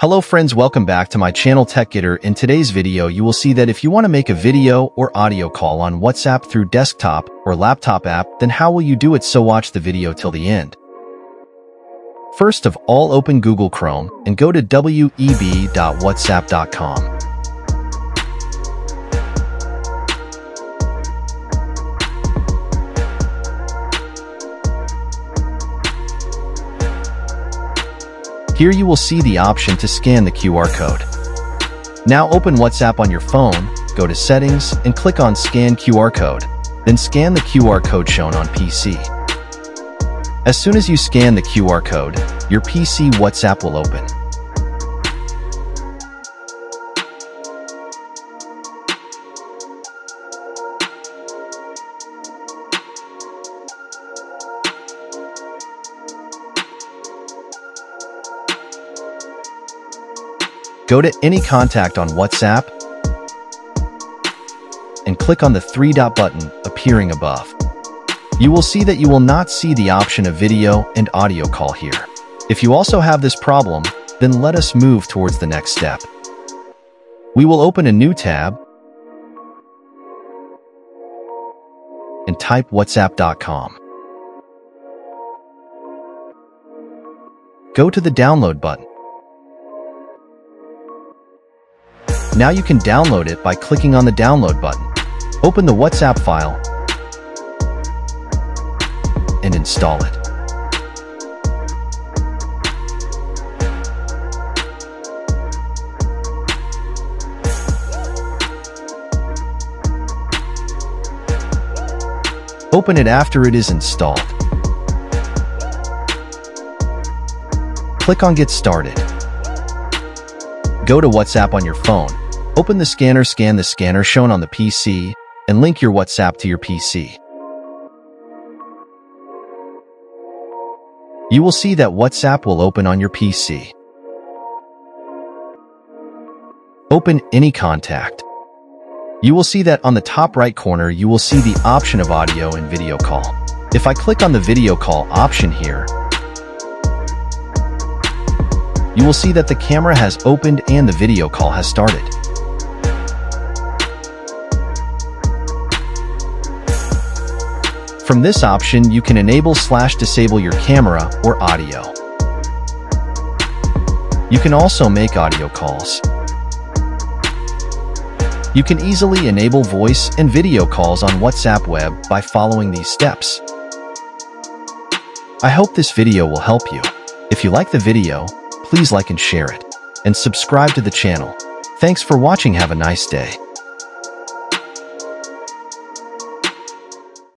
Hello friends, welcome back to my channel TechGitter. In today's video, you will see that if you want to make a video or audio call on WhatsApp through desktop or laptop app, then how will you do it? So watch the video till the end. First of all, open Google Chrome and go to web.whatsapp.com. Here you will see the option to scan the QR code. Now open WhatsApp on your phone, go to Settings, and click on Scan QR Code. Then scan the QR code shown on PC. As soon as you scan the QR code, your PC WhatsApp will open. Go to any contact on WhatsApp and click on the three-dot button appearing above. You will see that you will not see the option of video and audio call here. If you also have this problem, then let us move towards the next step. We will open a new tab and type whatsapp.com. Go to the download button. Now you can download it by clicking on the download button. Open the WhatsApp file and install it. Open it after it is installed. Click on Get Started. Go to WhatsApp on your phone Open the scanner, scan the scanner shown on the PC, and link your WhatsApp to your PC. You will see that WhatsApp will open on your PC. Open any contact. You will see that on the top right corner, you will see the option of audio and video call. If I click on the video call option here, you will see that the camera has opened and the video call has started. From this option, you can enable slash disable your camera or audio. You can also make audio calls. You can easily enable voice and video calls on WhatsApp web by following these steps. I hope this video will help you. If you like the video, please like and share it, and subscribe to the channel. Thanks for watching have a nice day.